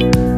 you